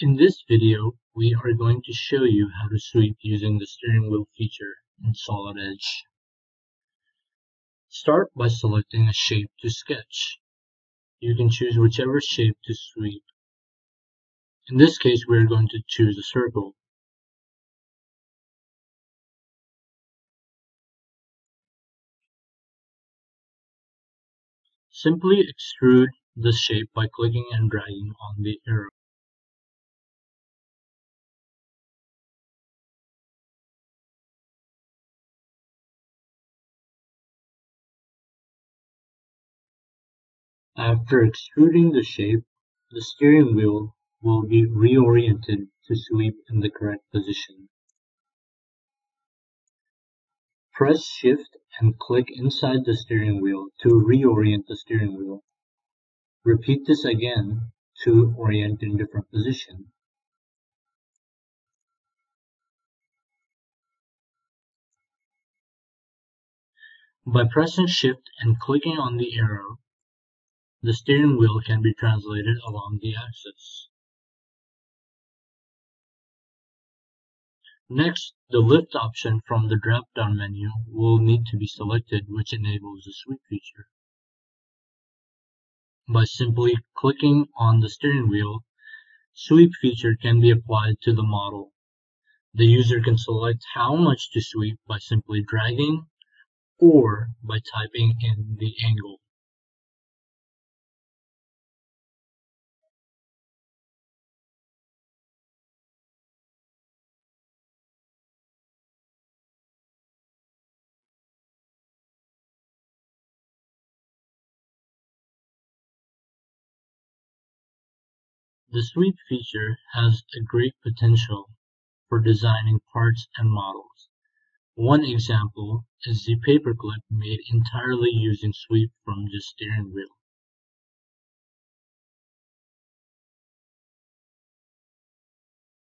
In this video, we are going to show you how to sweep using the steering wheel feature in Solid Edge. Start by selecting a shape to sketch. You can choose whichever shape to sweep. In this case, we are going to choose a circle. Simply extrude the shape by clicking and dragging on the arrow. After extruding the shape, the steering wheel will be reoriented to sweep in the correct position. Press Shift and click inside the steering wheel to reorient the steering wheel. Repeat this again to orient in different position. By pressing Shift and clicking on the arrow, the steering wheel can be translated along the axis. Next, the lift option from the drop-down menu will need to be selected which enables the sweep feature. By simply clicking on the steering wheel, sweep feature can be applied to the model. The user can select how much to sweep by simply dragging or by typing in the angle. The sweep feature has a great potential for designing parts and models. One example is the paperclip made entirely using sweep from the steering wheel.